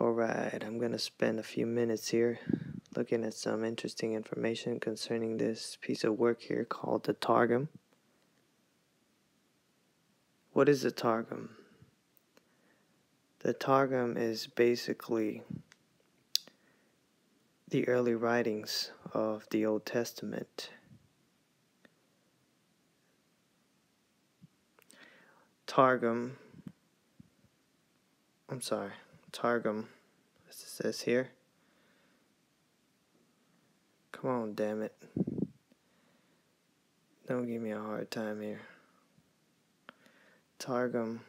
Alright, I'm going to spend a few minutes here looking at some interesting information concerning this piece of work here called the Targum. What is the Targum? The Targum is basically the early writings of the Old Testament. Targum, I'm sorry, Targum, as it says here. Come on, damn it. Don't give me a hard time here. Targum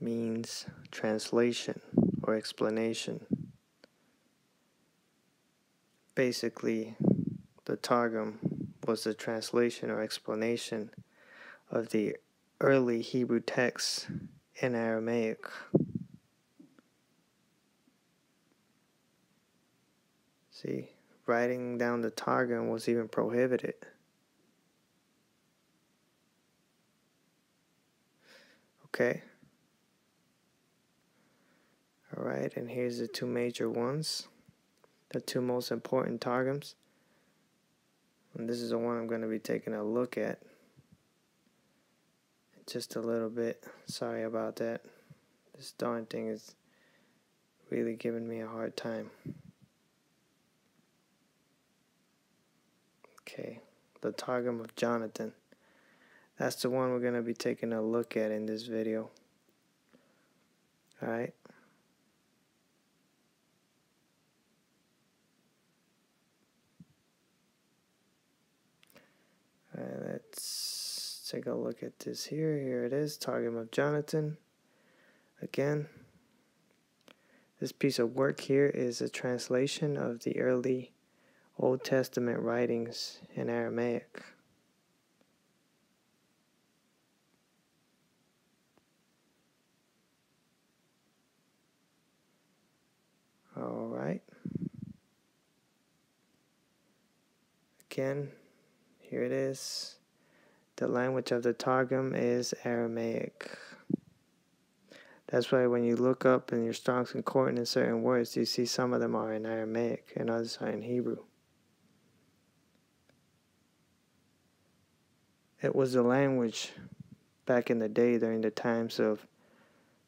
means translation or explanation. Basically, the Targum was the translation or explanation of the early Hebrew texts in Aramaic. See, writing down the Targum was even prohibited. Okay. Alright, and here's the two major ones, the two most important Targums. And this is the one I'm going to be taking a look at just a little bit. Sorry about that. This darn thing is really giving me a hard time. Okay, the Targum of Jonathan. That's the one we're going to be taking a look at in this video. Alright. Alright, let's take a look at this here. Here it is, Targum of Jonathan. Again, this piece of work here is a translation of the early Old Testament writings in Aramaic. All right. Again, here it is. The language of the Targum is Aramaic. That's why when you look up in your Strong's Concordance in certain words, you see some of them are in Aramaic and others are in Hebrew. It was the language back in the day during the times of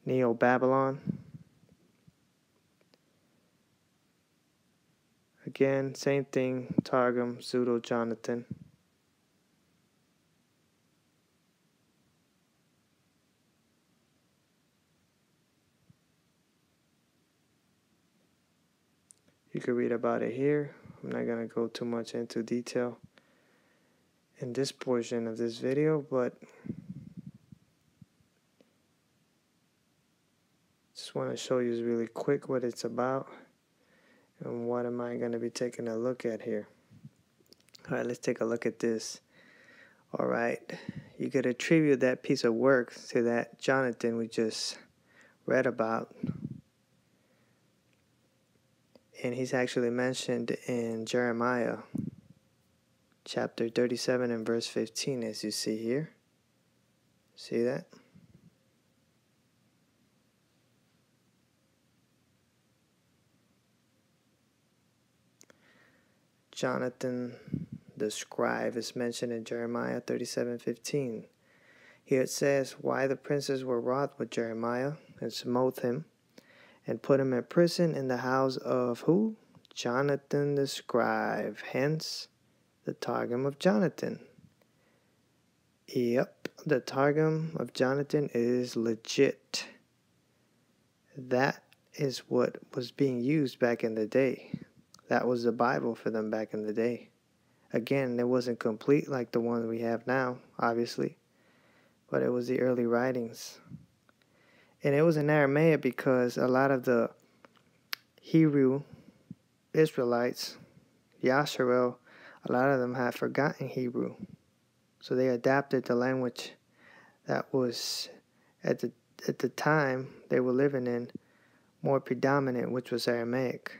Neo Babylon. Again, same thing, Targum, Pseudo Jonathan. You can read about it here. I'm not going to go too much into detail in this portion of this video, but just want to show you really quick what it's about and what am I going to be taking a look at here. All right, let's take a look at this. All right, you could attribute that piece of work to that Jonathan we just read about. And he's actually mentioned in Jeremiah chapter 37 and verse 15, as you see here. See that? Jonathan the scribe is mentioned in Jeremiah 37:15. Here it says, Why the princes were wroth with Jeremiah and smote him and put him in prison in the house of who? Jonathan the scribe. Hence, the Targum of Jonathan. Yep, the Targum of Jonathan is legit. That is what was being used back in the day. That was the Bible for them back in the day. Again, it wasn't complete like the one we have now, obviously, but it was the early writings. And it was in Aramaic because a lot of the Hebrew Israelites, Yasharel, a lot of them had forgotten Hebrew. So they adapted the language that was at the at the time they were living in more predominant, which was Aramaic.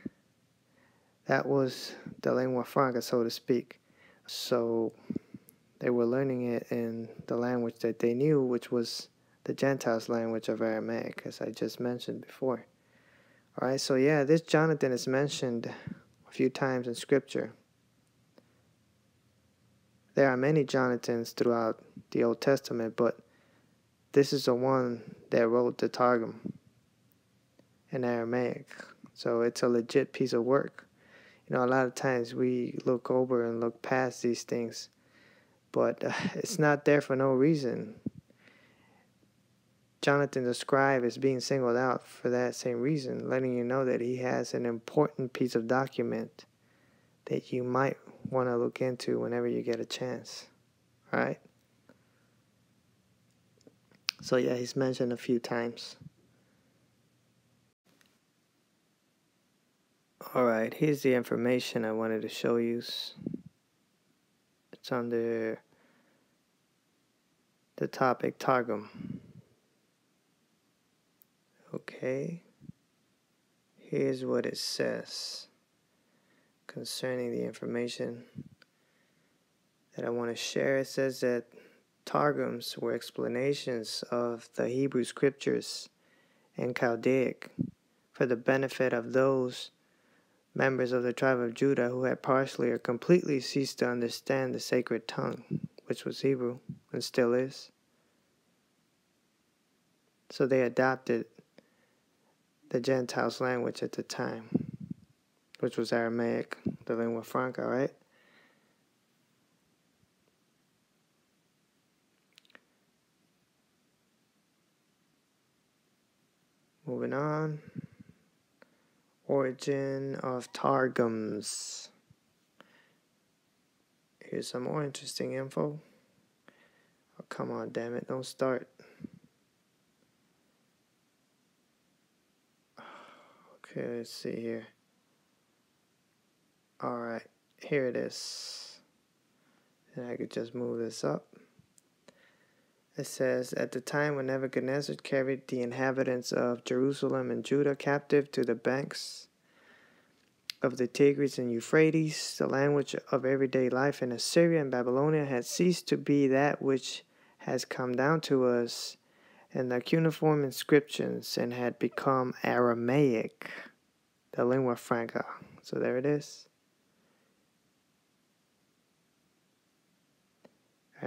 That was the lingua franca, so to speak. So they were learning it in the language that they knew, which was the Gentiles' language of Aramaic, as I just mentioned before. All right, so yeah, this Jonathan is mentioned a few times in Scripture. There are many Jonathans throughout the Old Testament, but this is the one that wrote the Targum in Aramaic. So it's a legit piece of work. You know, a lot of times we look over and look past these things, but uh, it's not there for no reason. Jonathan the scribe is being singled out for that same reason, letting you know that he has an important piece of document that you might want to look into whenever you get a chance. Right? So, yeah, he's mentioned a few times. All right, here's the information I wanted to show you. It's under the topic Targum. Okay, here's what it says concerning the information that I want to share. It says that Targums were explanations of the Hebrew scriptures in Chaldaic for the benefit of those members of the tribe of Judah who had partially or completely ceased to understand the sacred tongue, which was Hebrew and still is. So they adopted the Gentiles' language at the time, which was Aramaic, the lingua franca, right? Moving on. Origin of Targums. Here's some more interesting info. Oh, come on, damn it, don't start. Okay, let's see here. Alright, here it is. And I could just move this up. It says, At the time when Nebuchadnezzar carried the inhabitants of Jerusalem and Judah captive to the banks of the Tigris and Euphrates, the language of everyday life in Assyria and Babylonia had ceased to be that which has come down to us in the cuneiform inscriptions and had become Aramaic, the lingua franca. So there it is.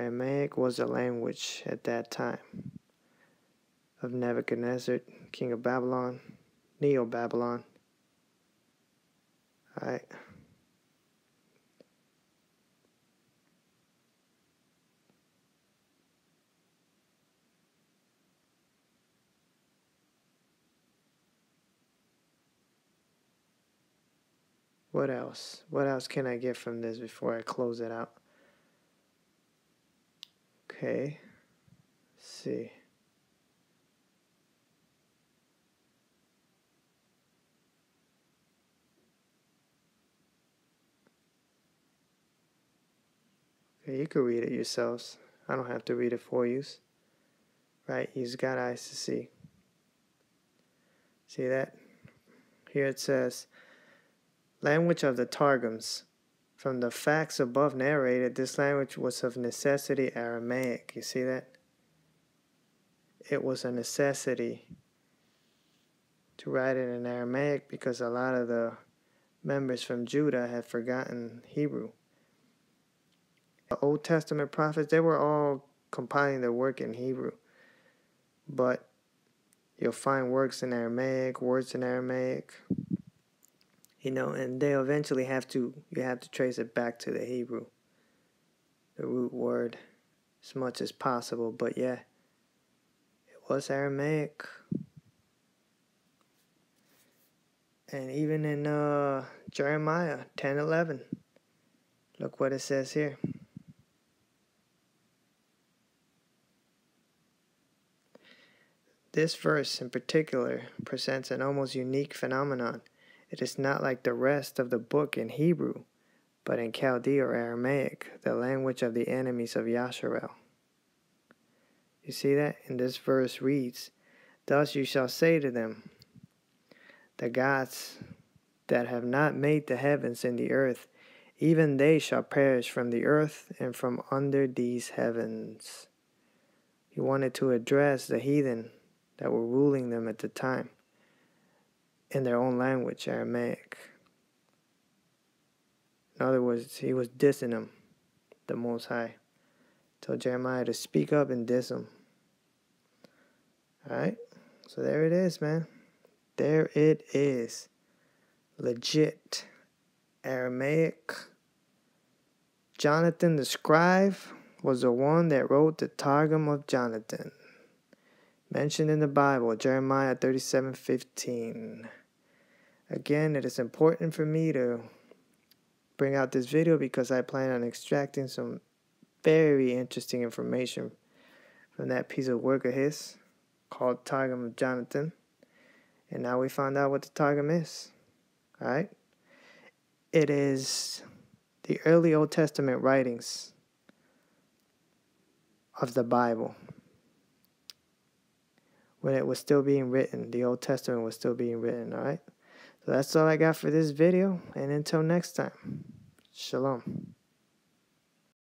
Aramaic was the language at that time of Nebuchadnezzar, king of Babylon, Neo Babylon. All right. What else? What else can I get from this before I close it out? Okay. Let's see. Okay, you can read it yourselves. I don't have to read it for you. Right? You've got eyes to see. See that? Here it says, Language of the Targums. From the facts above narrated, this language was of necessity Aramaic. You see that? It was a necessity to write it in Aramaic because a lot of the members from Judah had forgotten Hebrew. The Old Testament prophets, they were all compiling their work in Hebrew. But you'll find works in Aramaic, words in Aramaic, you know, and they'll eventually have to, you have to trace it back to the Hebrew, the root word, as much as possible. But yeah, it was Aramaic. And even in uh, Jeremiah 10 11, look what it says here. This verse in particular presents an almost unique phenomenon it is not like the rest of the book in Hebrew, but in Chaldee or Aramaic, the language of the enemies of Yasharel. You see that? In this verse reads, Thus you shall say to them, The gods that have not made the heavens and the earth, even they shall perish from the earth and from under these heavens. He wanted to address the heathen that were ruling them at the time in their own language, Aramaic. In other words, he was dissing them, the Most High. Told Jeremiah to speak up and diss them. Alright? So there it is, man. There it is. Legit. Aramaic. Jonathan the scribe was the one that wrote the Targum of Jonathan. Mentioned in the Bible, Jeremiah 37 15. Again, it is important for me to bring out this video because I plan on extracting some very interesting information from that piece of work of his called Targum of Jonathan. And now we find out what the Targum is. Alright? It is the early Old Testament writings of the Bible. When it was still being written, the Old Testament was still being written, alright? So that's all I got for this video, and until next time, shalom.